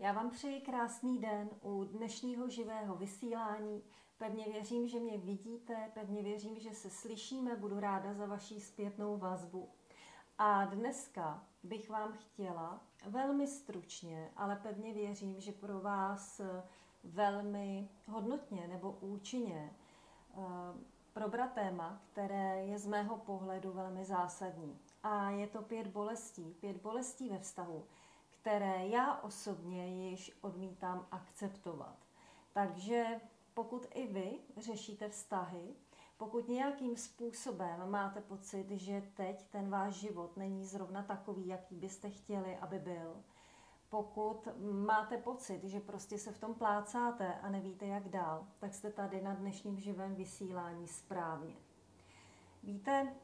Já vám přeji krásný den u dnešního živého vysílání. Pevně věřím, že mě vidíte, pevně věřím, že se slyšíme, budu ráda za vaší zpětnou vazbu. A dneska bych vám chtěla velmi stručně, ale pevně věřím, že pro vás velmi hodnotně nebo účinně eh, probrat téma, které je z mého pohledu velmi zásadní. A je to pět bolestí. Pět bolestí ve vztahu, které já osobně již odmítám akceptovat. Takže pokud i vy řešíte vztahy, pokud nějakým způsobem máte pocit, že teď ten váš život není zrovna takový, jaký byste chtěli, aby byl, pokud máte pocit, že prostě se v tom plácáte a nevíte, jak dál, tak jste tady na dnešním živém vysílání správně. Víte,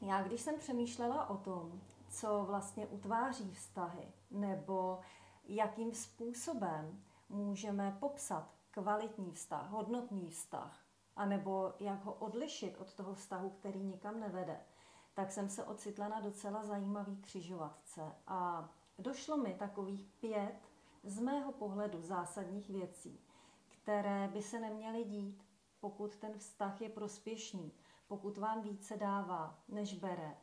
já když jsem přemýšlela o tom, co vlastně utváří vztahy, nebo jakým způsobem můžeme popsat kvalitní vztah, hodnotný vztah, anebo jak ho odlišit od toho vztahu, který nikam nevede, tak jsem se ocitla na docela zajímavý křižovatce a došlo mi takových pět z mého pohledu zásadních věcí, které by se neměly dít, pokud ten vztah je prospěšný, pokud vám více dává, než bere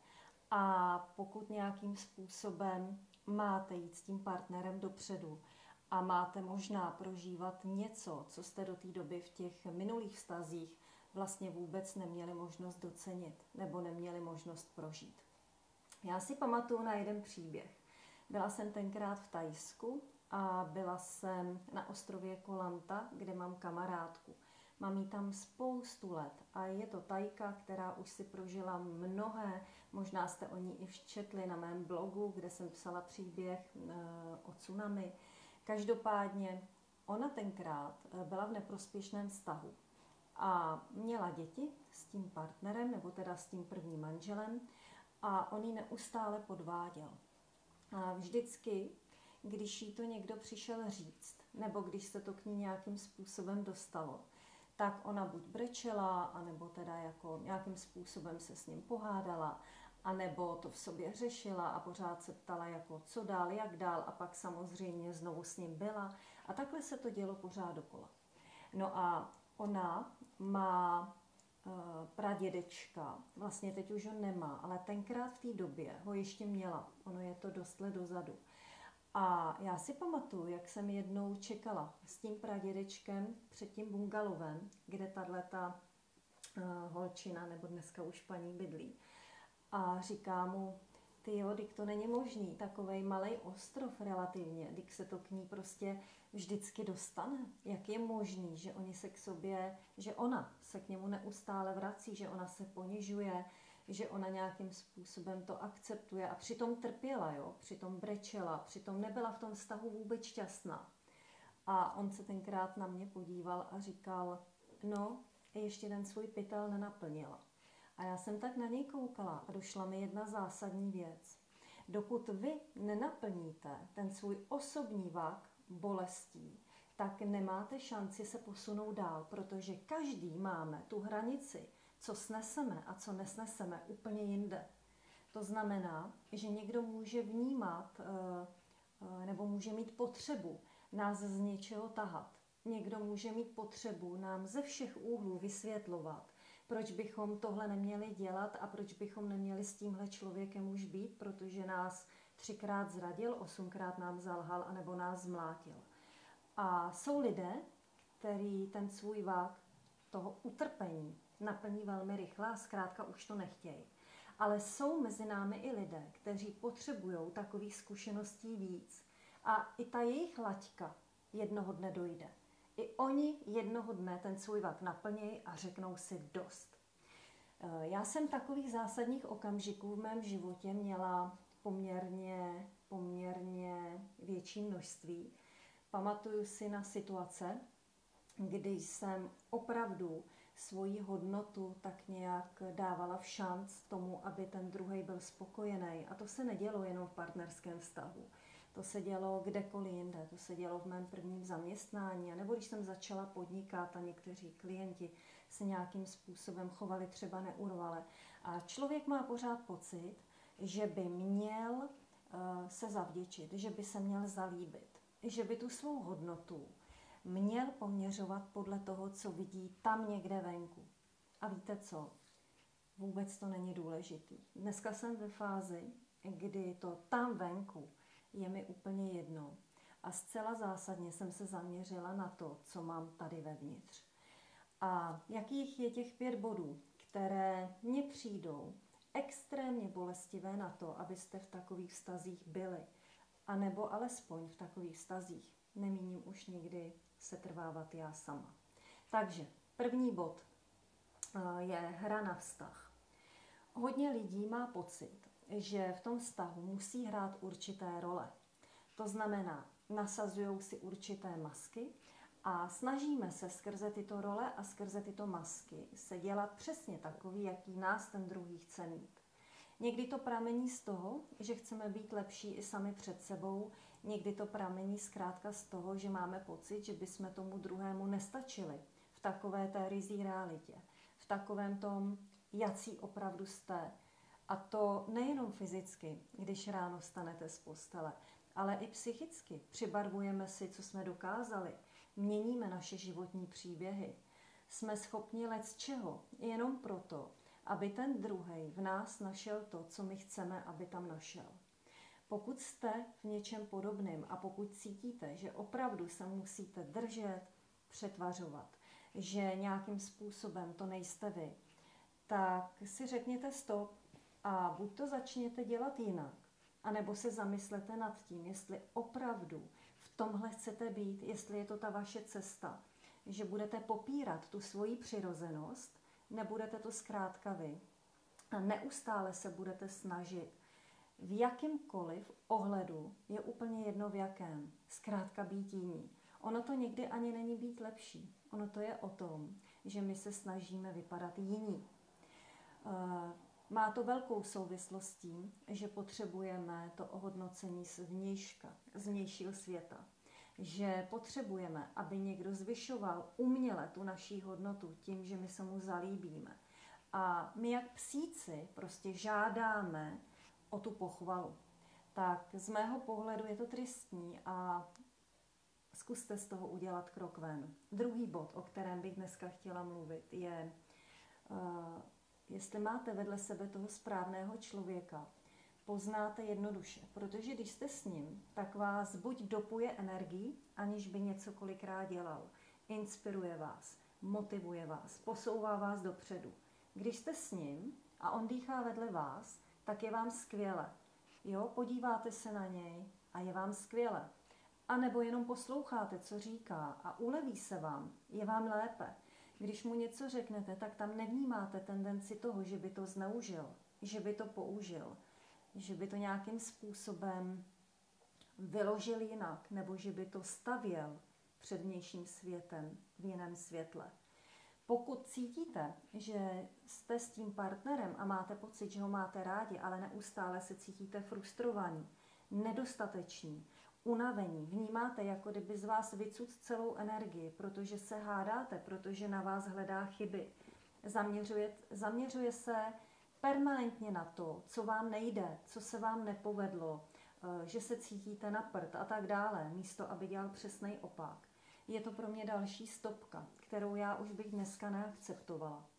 a pokud nějakým způsobem máte jít s tím partnerem dopředu a máte možná prožívat něco, co jste do té doby v těch minulých vztazích vlastně vůbec neměli možnost docenit nebo neměli možnost prožít. Já si pamatuju na jeden příběh. Byla jsem tenkrát v Tajsku a byla jsem na ostrově Kolanta, kde mám kamarádku. Mám jí tam spoustu let a je to tajka, která už si prožila mnohé, možná jste o ní i včetli na mém blogu, kde jsem psala příběh eh, o tsunami. Každopádně ona tenkrát eh, byla v neprospěšném vztahu a měla děti s tím partnerem, nebo teda s tím prvním manželem a on ji neustále podváděl. A vždycky, když jí to někdo přišel říct, nebo když se to k ní nějakým způsobem dostalo, tak ona buď brečela, anebo teda jako nějakým způsobem se s ním pohádala, anebo to v sobě řešila a pořád se ptala, jako co dál, jak dál a pak samozřejmě znovu s ním byla. A takhle se to dělo pořád dokola. No a ona má uh, pradědečka, vlastně teď už ho nemá, ale tenkrát v té době ho ještě měla. Ono je to dost let dozadu. A já si pamatuju, jak jsem jednou čekala s tím pradědečkem před tím bungalovem, kde tahle ta uh, holčina, nebo dneska už paní bydlí. A říká mu, ty jo, dik to není možný, takovej malý ostrov relativně, dik se to k ní prostě vždycky dostane. Jak je možný, že oni se k sobě, že ona se k němu neustále vrací, že ona se ponižuje, že ona nějakým způsobem to akceptuje a přitom trpěla, jo? přitom brečela, přitom nebyla v tom vztahu vůbec šťastná. A on se tenkrát na mě podíval a říkal, no, ještě ten svůj pytel nenaplnila. A já jsem tak na něj koukala a došla mi jedna zásadní věc. Dokud vy nenaplníte ten svůj osobní vak bolestí, tak nemáte šanci se posunout dál, protože každý máme tu hranici, co sneseme a co nesneseme úplně jinde. To znamená, že někdo může vnímat eh, eh, nebo může mít potřebu nás z něčeho tahat. Někdo může mít potřebu nám ze všech úhlů vysvětlovat, proč bychom tohle neměli dělat a proč bychom neměli s tímhle člověkem už být, protože nás třikrát zradil, osmkrát nám zalhal anebo nás zmlátil. A jsou lidé, který ten svůj vák toho utrpení naplní velmi rychle a zkrátka už to nechtějí. Ale jsou mezi námi i lidé, kteří potřebují takových zkušeností víc. A i ta jejich laťka jednoho dne dojde. I oni jednoho dne ten svůj vak naplnějí a řeknou si dost. E, já jsem takových zásadních okamžiků v mém životě měla poměrně, poměrně větší množství. Pamatuju si na situace, kdy jsem opravdu svoji hodnotu tak nějak dávala v šanc tomu, aby ten druhý byl spokojený. A to se nedělo jenom v partnerském vztahu. To se dělo kdekoliv jinde. To se dělo v mém prvním zaměstnání. nebo když jsem začala podnikat a někteří klienti se nějakým způsobem chovali třeba neurvale. A člověk má pořád pocit, že by měl uh, se zavděčit, že by se měl zalíbit, že by tu svou hodnotu měl poměřovat podle toho, co vidí tam někde venku. A víte co? Vůbec to není důležitý. Dneska jsem ve fázi, kdy to tam venku je mi úplně jedno. A zcela zásadně jsem se zaměřila na to, co mám tady vevnitř. A jakých je těch pět bodů, které mně přijdou extrémně bolestivé na to, abyste v takových vztazích byli. A nebo alespoň v takových vztazích. Nemíním už nikdy se trvávat já sama. Takže první bod eh, je hra na vztah. Hodně lidí má pocit, že v tom vztahu musí hrát určité role. To znamená, nasazují si určité masky a snažíme se skrze tyto role a skrze tyto masky se dělat přesně takový, jaký nás ten druhý chce mít. Někdy to pramení z toho, že chceme být lepší i sami před sebou, někdy to pramení zkrátka z toho, že máme pocit, že bychom tomu druhému nestačili v takové té rizí realitě, v takovém tom, jací opravdu jste. A to nejenom fyzicky, když ráno stanete z postele, ale i psychicky. Přibarvujeme si, co jsme dokázali, měníme naše životní příběhy. Jsme schopni let z čeho, jenom proto, aby ten druhý v nás našel to, co my chceme, aby tam našel. Pokud jste v něčem podobném a pokud cítíte, že opravdu se musíte držet, přetvařovat, že nějakým způsobem to nejste vy, tak si řekněte stop a buď to začněte dělat jinak, anebo se zamyslete nad tím, jestli opravdu v tomhle chcete být, jestli je to ta vaše cesta, že budete popírat tu svoji přirozenost, nebudete to zkrátka vy. A neustále se budete snažit v jakýmkoliv ohledu, je úplně jedno v jakém, zkrátka být jiný. Ono to někdy ani není být lepší. Ono to je o tom, že my se snažíme vypadat jiní. Eh, má to velkou souvislost s tím, že potřebujeme to ohodnocení z vnějška, z vnějšího světa. Že potřebujeme, aby někdo zvyšoval uměle tu naší hodnotu tím, že my se mu zalíbíme. A my jak psíci prostě žádáme o tu pochvalu. Tak z mého pohledu je to tristní a zkuste z toho udělat krok ven. Druhý bod, o kterém bych dneska chtěla mluvit, je uh, jestli máte vedle sebe toho správného člověka, poznáte jednoduše, protože když jste s ním, tak vás buď dopuje energii, aniž by něco kolikrát dělal, inspiruje vás, motivuje vás, posouvá vás dopředu. Když jste s ním a on dýchá vedle vás, tak je vám skvěle. Jo, podíváte se na něj a je vám skvěle. A nebo jenom posloucháte, co říká a uleví se vám, je vám lépe. Když mu něco řeknete, tak tam nevnímáte tendenci toho, že by to zneužil, že by to použil, že by to nějakým způsobem vyložil jinak, nebo že by to stavěl před vnějším světem v jiném světle. Pokud cítíte, že jste s tím partnerem a máte pocit, že ho máte rádi, ale neustále se cítíte frustrovaní, nedostateční, unavení, vnímáte, jako kdyby z vás vycud celou energii, protože se hádáte, protože na vás hledá chyby. Zaměřuje, zaměřuje se permanentně na to, co vám nejde, co se vám nepovedlo, eh, že se cítíte na prd a tak dále, místo aby dělal přesný opak. Je to pro mě další stopka, kterou já už bych dneska neakceptovala.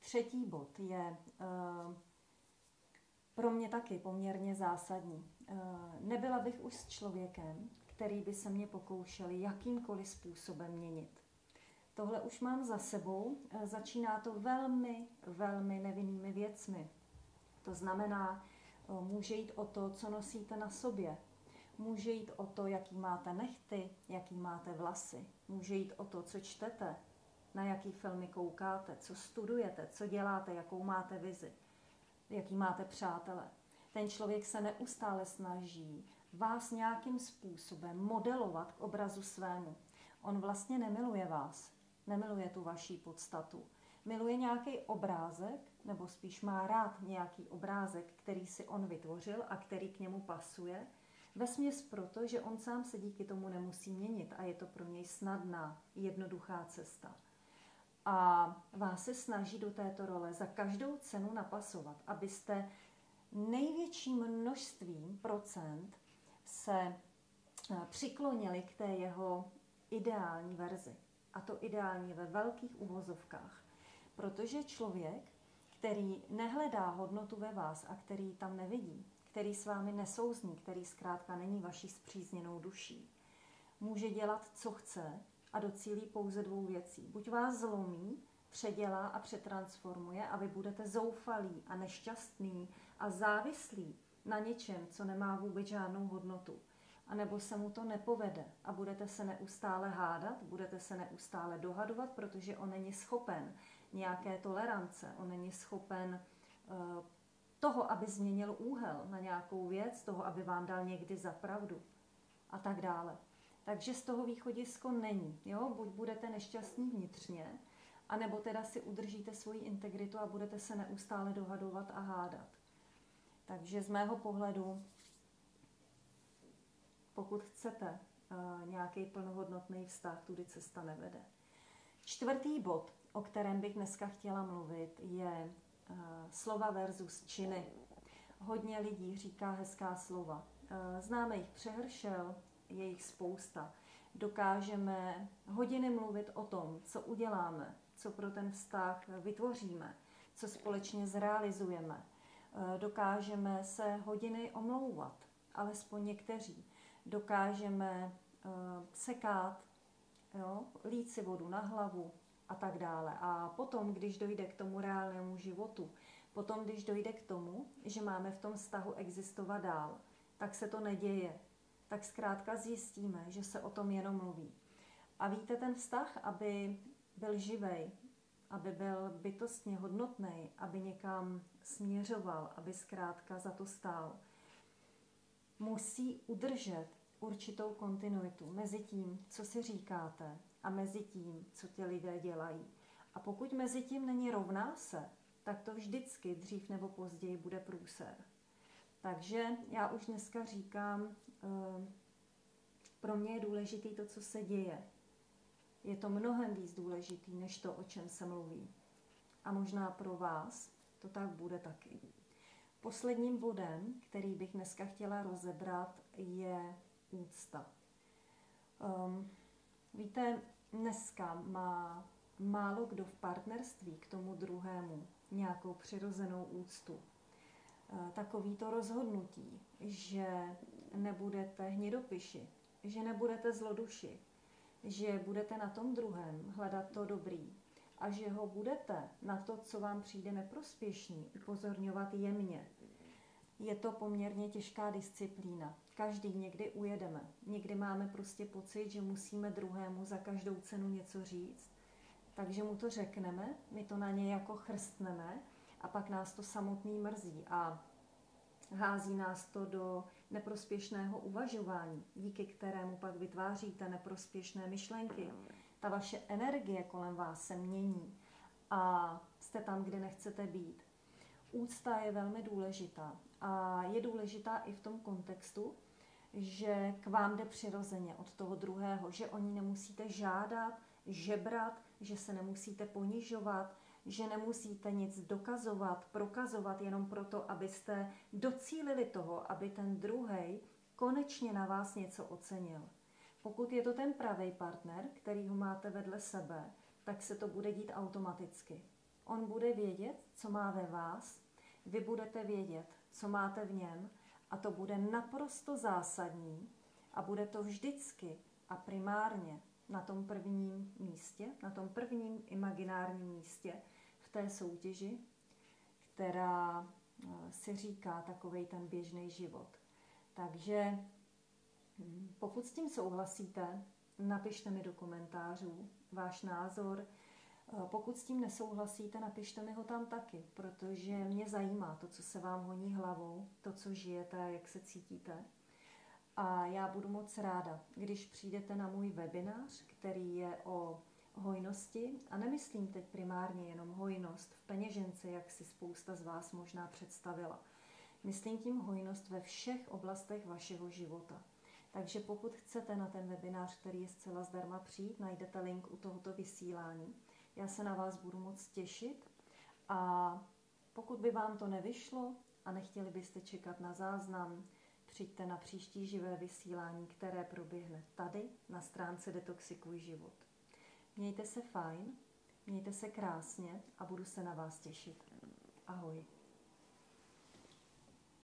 Třetí bod je uh, pro mě taky poměrně zásadní. Uh, nebyla bych už s člověkem, který by se mě pokoušel jakýmkoliv způsobem měnit. Tohle už mám za sebou. Uh, začíná to velmi, velmi nevinnými věcmi. To znamená, může jít o to, co nosíte na sobě, Může jít o to, jaký máte nechty, jaký máte vlasy. Může jít o to, co čtete, na jaký filmy koukáte, co studujete, co děláte, jakou máte vizi, jaký máte přátele. Ten člověk se neustále snaží vás nějakým způsobem modelovat k obrazu svému. On vlastně nemiluje vás, nemiluje tu vaší podstatu. Miluje nějaký obrázek, nebo spíš má rád nějaký obrázek, který si on vytvořil a který k němu pasuje – Vesměs proto, že on sám se díky tomu nemusí měnit a je to pro něj snadná, jednoduchá cesta. A vás se snaží do této role za každou cenu napasovat, abyste největším množstvím procent se přiklonili k té jeho ideální verzi. A to ideální ve velkých uvozovkách. Protože člověk, který nehledá hodnotu ve vás a který tam nevidí, který s vámi nesouzní, který zkrátka není vaší zpřízněnou duší, může dělat, co chce a docílí pouze dvou věcí. Buď vás zlomí, předělá a přetransformuje a vy budete zoufalí a nešťastný a závislí na něčem, co nemá vůbec žádnou hodnotu. A nebo se mu to nepovede a budete se neustále hádat, budete se neustále dohadovat, protože on není schopen nějaké tolerance, on není schopen uh, toho, aby změnil úhel na nějakou věc, toho, aby vám dal někdy za pravdu a tak dále. Takže z toho východisko není. Jo? Buď budete nešťastní vnitřně, anebo teda si udržíte svoji integritu a budete se neustále dohadovat a hádat. Takže z mého pohledu, pokud chcete uh, nějaký plnohodnotný vztah, tudy cesta nevede. Čtvrtý bod, o kterém bych dneska chtěla mluvit, je slova versus činy. Hodně lidí říká hezká slova. Uh, známe jich přehršel, je jich spousta. Dokážeme hodiny mluvit o tom, co uděláme, co pro ten vztah vytvoříme, co společně zrealizujeme. Eh, dokážeme se hodiny omlouvat, alespoň někteří. Dokážeme eh, sekát, jo, lít si vodu na hlavu a tak dále. A potom, když dojde k tomu reálnému životu, potom, když dojde k tomu, že máme v tom vztahu existovat dál, tak se to neděje. Tak zkrátka zjistíme, že se o tom jenom mluví. A víte, ten vztah, aby byl živej, aby byl bytostně hodnotný, aby někam směřoval, aby zkrátka za to stál, musí udržet určitou kontinuitu mezi tím, co si říkáte a mezi tím, co ti lidé dělají. A pokud mezi tím není rovná se, tak to vždycky dřív nebo později bude průser. Takže já už dneska říkám, eh, pro mě je důležité to, co se děje. Je to mnohem víc důležitý, než to, o čem se mluví. A možná pro vás to tak bude taky. Posledním bodem, který bych dneska chtěla rozebrat, je úcta. Um, víte, dneska má málo kdo v partnerství k tomu druhému nějakou přirozenou úctu. Uh, takový to rozhodnutí, že nebudete hnidopiši, že nebudete zloduši, že budete na tom druhém hledat to dobrý a že ho budete na to, co vám přijde neprospěšný, upozorňovat jemně. Je to poměrně těžká disciplína. Každý někdy ujedeme. Někdy máme prostě pocit, že musíme druhému za každou cenu něco říct. Takže mu to řekneme, my to na ně jako chrstneme a pak nás to samotný mrzí a hází nás to do neprospěšného uvažování, díky kterému pak vytváříte neprospěšné myšlenky. Ta vaše energie kolem vás se mění a jste tam, kde nechcete být. Úcta je velmi důležitá a je důležitá i v tom kontextu, že k vám jde přirozeně od toho druhého, že o ní nemusíte žádat, žebrat, že se nemusíte ponižovat, že nemusíte nic dokazovat, prokazovat jenom proto, abyste docílili toho, aby ten druhý konečně na vás něco ocenil. Pokud je to ten pravý partner, který ho máte vedle sebe, tak se to bude dít automaticky. On bude vědět, co má ve vás, vy budete vědět, co máte v něm a to bude naprosto zásadní a bude to vždycky a primárně na tom prvním místě, na tom prvním imaginárním místě, té soutěži, která eh, si říká takovej ten běžný život. Takže hm, pokud s tím souhlasíte, napište mi do komentářů váš názor. Eh, pokud s tím nesouhlasíte, napište mi ho tam taky, protože mě zajímá to, co se vám honí hlavou, to, co žijete a jak se cítíte. A já budu moc ráda, když přijdete na můj webinář, který je o hojnosti, a nemyslím teď primárně jenom hojnost v peněžence, jak si spousta z vás možná představila. Myslím tím hojnost ve všech oblastech vašeho života. Takže pokud chcete na ten webinář, který je zcela zdarma přijít, najdete link u tohoto vysílání. Já se na vás budu moc těšit a pokud by vám to nevyšlo a nechtěli byste čekat na záznam, přijďte na příští živé vysílání, které proběhne tady na stránce Detoxikuj život. Mějte se fajn, mějte se krásně a budu se na vás těšit. Ahoj.